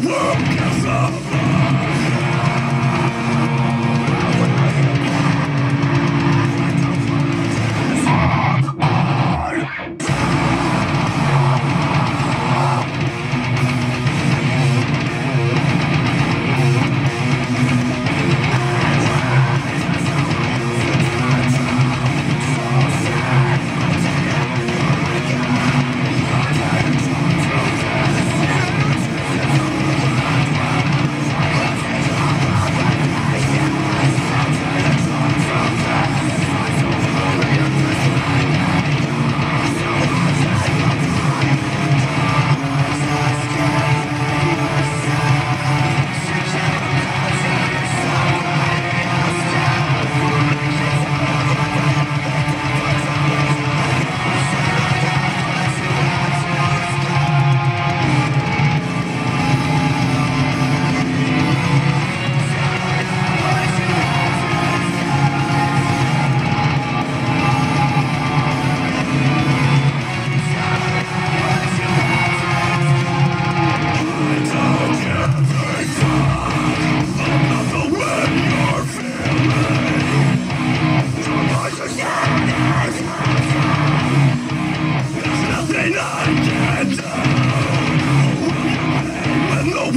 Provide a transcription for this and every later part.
the world gives up.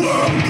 Islam.